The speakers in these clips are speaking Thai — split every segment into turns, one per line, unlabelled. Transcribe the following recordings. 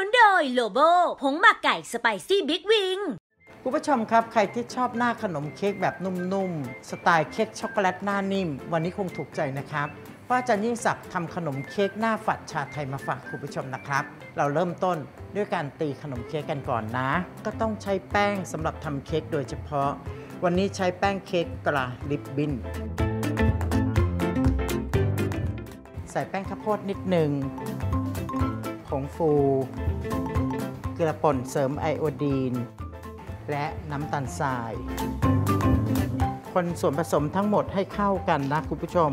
นุนโดยโลโบผงหมักไก่ Spicy Big Wing
คุณผู้ชมครับ ใครที่ชอบหน้าขนมเค้กแบบนุ่มๆ สไตล์เค้กช็อกโกแลตหน้านิ่ม วันนี้คงถูกใจนะครับว่าอาจารย์ยิ่งศักดิ์ทำขนมเค้กหน้า fudge ชาไทยมาฝากคุณผู้ชมนะครับ เราเริ่มต้นด้วยการตีขนมเค้กกันก่อนนะ ก็ต้องใช้แป้งสำหรับทำเค้กโดยเฉพาะ วันนี้ใช้แป้งเค้กตราลิปบินใส่แป้งข้าวโพดนิดหนึ่งผงฟู เกลือป่นเสริมไอโอดีน และน้ำตาลทราย คนส่วนผสมทั้งหมดให้เข้ากันนะคุณผู้ชม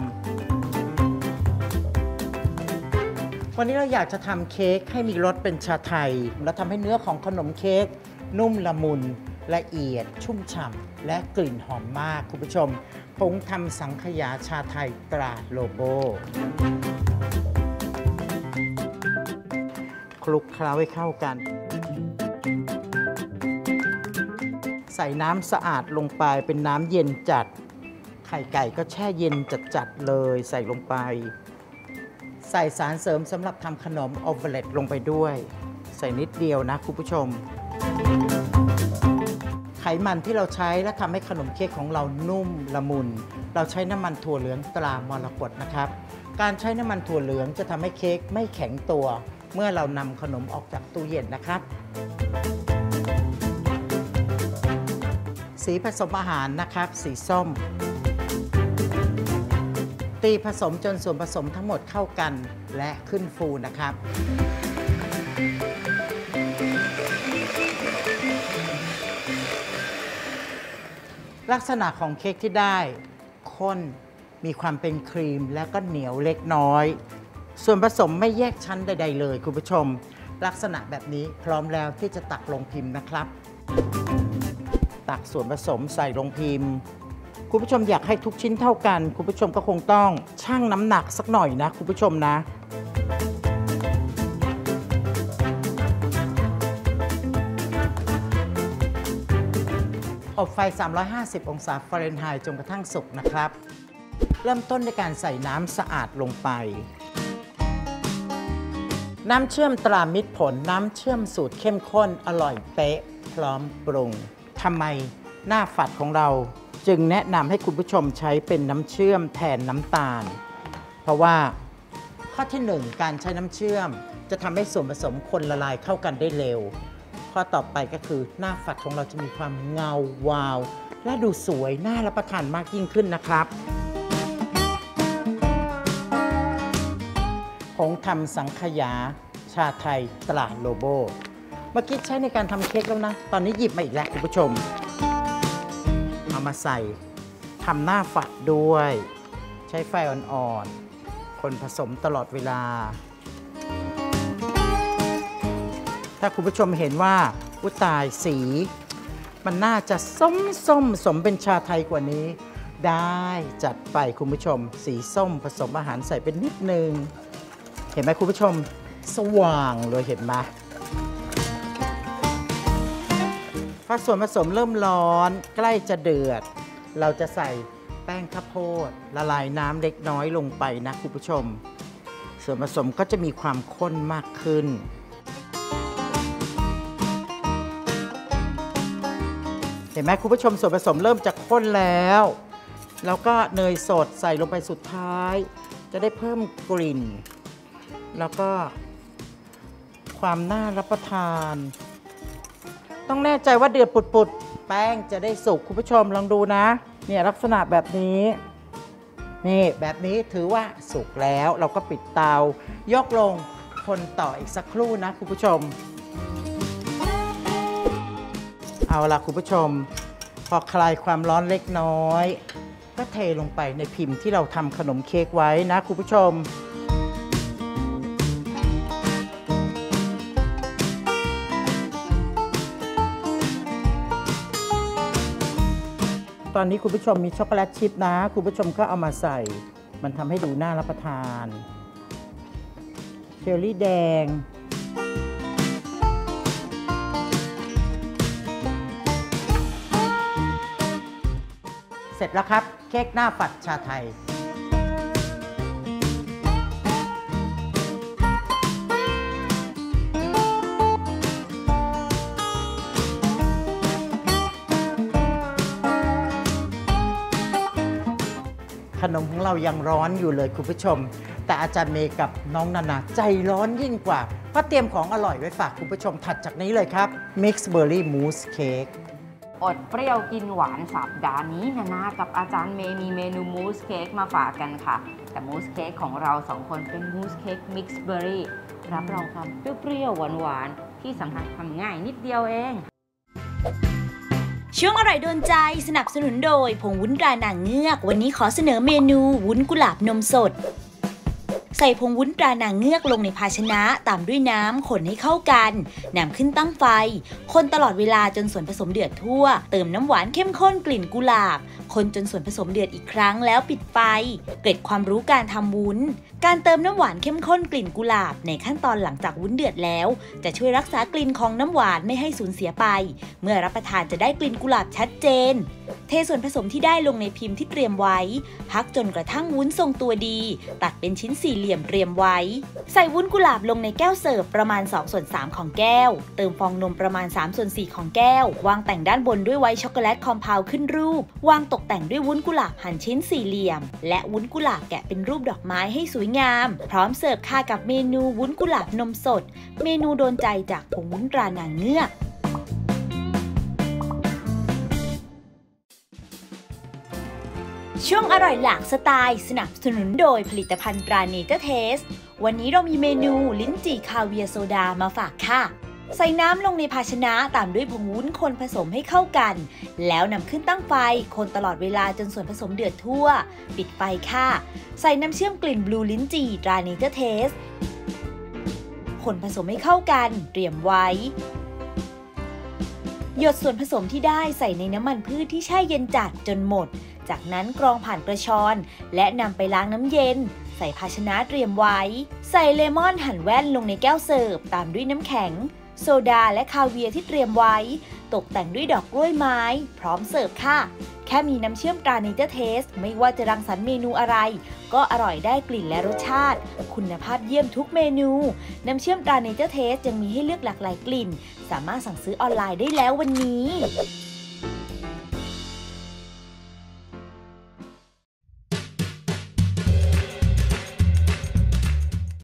วันนี้เราอยากจะทำเค้กให้มีรสเป็นชาไทย และทำให้เนื้อของขนมเค้กนุ่มละมุนละเอียดชุ่มฉ่ำและกลิ่นหอมมากคุณผู้ชมผงทำสังขยาชาไทยตราโลโบ ลุกเคล้าให้เข้ากัน ใส่น้ำสะอาดลงไปเป็นน้ำเย็นจัด ไข่ไก่ก็แช่เย็นจัดๆเลยใส่ลงไป ใส่สารเสริมสำหรับทำขนมอเวอร์เลตลงไปด้วย ใส่นิดเดียวนะคุณผู้ชม ไขมันที่เราใช้และทำให้ขนมเค้กของเรานุ่มละมุน เราใช้น้ำมันถั่วเหลืองตรามรกตนะครับการใช้น้ำมันถั่วเหลืองจะทำให้เค้กไม่แข็งตัว เมื่อเรานำขนมออกจากตู้เย็นนะครับ สีผสมอาหารนะครับ สีส้ม ตีผสมจนส่วนผสมทั้งหมดเข้ากันและขึ้นฟูนะครับลักษณะของเค้กที่ได้ข้นมีความเป็นครีมและก็เหนียวเล็กน้อย ส่วนผสมไม่แยกชั้นใด ๆ เลยคุณผู้ชม ลักษณะแบบนี้พร้อมแล้วที่จะตักลงพิมพ์นะครับ ตักส่วนผสมใส่ลงพิมพ์ คุณผู้ชมอยากให้ทุกชิ้นเท่ากัน คุณผู้ชมก็คงต้องชั่งน้ำหนักสักหน่อยนะคุณผู้ชมนะอบไฟ 350 องศาฟาเรนไฮต์จนกระทั่งสุกนะครับ เริ่มต้นด้วยการใส่น้ำสะอาดลงไป น้ำเชื่อมตรามิตรผล น้ำเชื่อมสูตรเข้มข้นอร่อยเป๊ะ พร้อมปรุงทำไมหน้าฝัดของเราจึงแนะนำให้คุณผู้ชมใช้เป็นน้ำเชื่อมแทนน้ำตาล เพราะว่าข้อที่1การใช้น้ำเชื่อม จะทำให้ส่วนผสมคนละลายเข้ากันได้เร็ว ข้อต่อไปก็คือหน้าฝัดของเราจะมีความเงาวาว และดูสวยน่ารับประทานมากยิ่งขึ้นนะครับ งทำสังขยา ชาไทยตราโลโบ เมื่อกี้ใช้ในการทำเค้กแล้วนะ ตอนนี้หยิบมาอีกแล้วคุณผู้ชม เอามาใส่ทำหน้าฝัดด้วย ใช้ไฟอ่อนๆ คนผสมตลอดเวลา ถ้าคุณผู้ชมเห็นว่าอุตายสี มันน่าจะส้มส้มๆสมเป็นชาไทยกว่านี้ได้จัดไปคุณผู้ชม สีส้มผสมอาหารใส่เป็นนิดนึง ห็นไหมคุณผู้ชมสว่างเลยเห็นไหมพอส่วนผสมเริ่มร้อนใกล้จะเดือด เราจะใส่แป้งข้าวโพดละลายน้ำเล็กน้อยลงไปนะคุณผู้ชม ส่วนผสมก็จะมีความข้นมากขึ้น เห็นไหมคุณผู้ชมส่วนผสมเริ่มจะข้นแล้ว แล้วก็เนยสดใส่ลงไปสุดท้าย จะได้เพิ่มกลิ่น แล้วก็ความน่ารับประทาน ต้องแน่ใจว่าเดือดปุดๆ แป้งจะได้สุกคุณผู้ชมลองดูนะ เนี่ยลักษณะแบบนี้ นี่แบบนี้ถือว่าสุกแล้วเราก็ปิดเตา ยกลงคนต่ออีกสักครู่นะคุณผู้ชม เอาละคุณผู้ชม พอคลายความร้อนเล็กน้อย ก็เทลงไปในพิมพ์ที่เราทำขนมเค้กไว้นะคุณผู้ชม ตอนนี้คุณผู้ชมมีช็อกโกแลตชิพนะ คุณผู้ชมก็เอามาใส่ มันทำให้ดูน่ารับประทานเชอร์รี่แดง เสร็จแล้วครับ เค้กหน้าฝัดชาไทย นมของเรายังร้อนอยู่เลยคุณผู้ชม แต่อาจารย์เมย์กับน้องนานาใจร้อนยิ่งกว่า เพราะเตรียมของอร่อยไว้ฝากคุณผู้ชมถัดจากนี้เลยครับ Mix Berry Mousse Cake
อดเปรี้ยวกินหวานสัปดาห์นี้นานากับอาจารย์เมย์มีเมนูมูสเค้กมาฝากกันค่ะ แต่มูสเค้กของเราสองคนเป็นมูสเค้ก mix berry รับรองความเปรี้ยวๆหวานๆที่สำคัญทำง่ายนิดเดียวเอง
ช่วงอร่อยโดนใจสนับสนุนโดย ผงวุ้นตรานางเงือก วันนี้ขอเสนอเมนูวุ้นกุหลาบนมสด ใส่ผงวุ้นตรานางเงือกลงในภาชนะตามด้วยน้ำคนให้เข้ากันนำขึ้นตั้งไฟ คนตลอดเวลาจนส่วนผสมเดือดทั่ว เติมน้ำหวานเข้มข้นกลิ่นกุหลาบคนจนส่วนผสมเดือดอีกครั้งแล้วปิดไฟ เกร็ดความรู้การทำวุ้น การเติมน้ำหวานเข้มข้นกลิ่นกุหลาบ ในขั้นตอนหลังจากวุ้นเดือดแล้ว จะช่วยรักษากลิ่นของน้ำหวานไม่ให้สูญเสียไป เมื่อรับประทานจะได้กลิ่นกุหลาบชัดเจน เทส่วนผสมที่ได้ลงในพิมพ์ที่เตรียมไว้ พักจนกระทั่งวุ้นทรงตัวดี ตัดเป็นชิ้นสี่เหลี่ยมเตรียมไว้ ใส่วุ้นกุหลาบลงในแก้วเสิร์ฟประมาณ2ส่วน3ของแก้ว เติมฟองนมประมาณ3ส่วน4ของแก้ว วางแต่งด้านบนด้วย white chocolate compound ขึ้นรูป วางตกแต่งด้วยวุ้นกุหลาบหั่นชิ้นสี่เหลี่ยม และวุ้นกุหลาบแกะเป็นรูปดอกไม้ให้สวยงาม พร้อมเสิร์ฟค่ะกับเมนูวุ้นกุหลาบนมสด เมนูโดนใจจากผงวุ้นตรานางเงือกช่วงอร่อยหลากสไตล์สนับสนุนโดยผลิตภัณฑ์ตรา Nature Taste วันนี้เรามีเมนูลิ้นจี่คาเวียร์โซดามาฝากค่ะ ใส่น้ำลงในภาชนะตามด้วยผงวุ้นคนผสมให้เข้ากัน แล้วนำขึ้นตั้งไฟ คนตลอดเวลาจนส่วนผสมเดือดทั่ว ปิดไฟค่ะ ใส่น้ำเชื่อมกลิ่น blue ลิ้นจี่ตรา Nature Taste คนผสมให้เข้ากัน เตรียมไว้ หยดส่วนผสมที่ได้ใส่ในน้ำมันพืชที่แช่เย็นจัดจนหมด จากนั้นกรองผ่านกระชอน และนำไปล้างน้ำเย็นใส่ภาชนะเตรียมไว้ ใส่เลมอนหั่นแว่นลงในแก้วเสิร์ฟ ตามด้วยน้ำแข็ง โซดาและคาเวียร์ที่เตรียมไว้ ตกแต่งด้วยดอกกล้วยไม้ พร้อมเสิร์ฟค่ะ แค่มีน้ำเชื่อมตรา Nature Taste ไม่ว่าจะรังสรรค์เมนูอะไร ก็อร่อยได้กลิ่นและรสชาติ คุณภาพเยี่ยมทุกเมนู น้ำเชื่อมตรา Nature Taste ยังมีให้เลือกหลากหลายกลิ่น สามารถสั่งซื้อออนไลน์ได้แล้ววันนี้